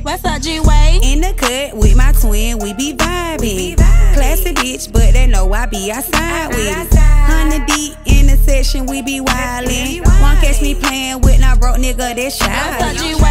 What's up, G Way? In the cut with my twin, we be vibing. Classy bitch, but they know I be outside with it. Hundred deep in the session, we be wildin'. Won't catch me playing with no broke nigga, that's shy. What's up, G Way?